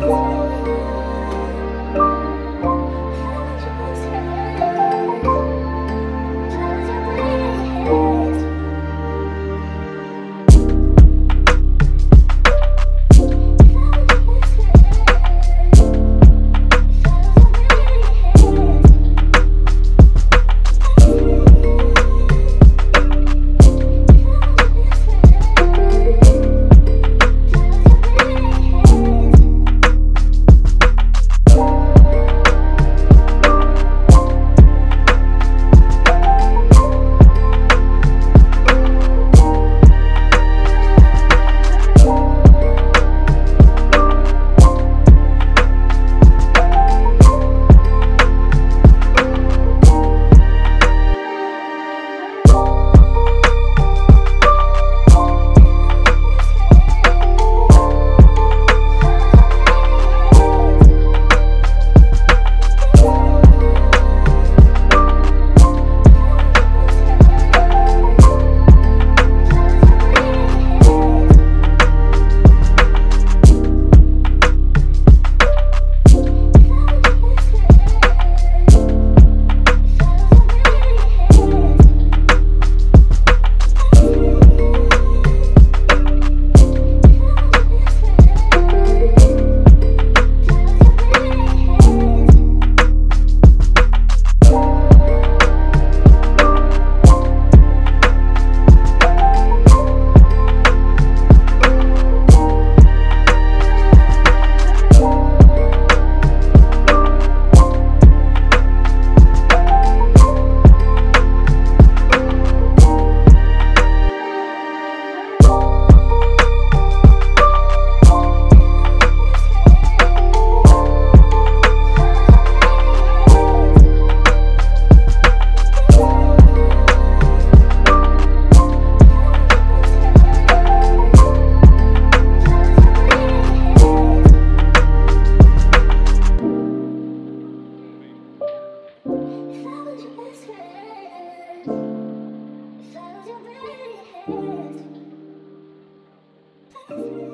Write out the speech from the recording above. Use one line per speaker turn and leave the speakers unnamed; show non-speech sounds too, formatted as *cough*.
Bye. Yes. *laughs*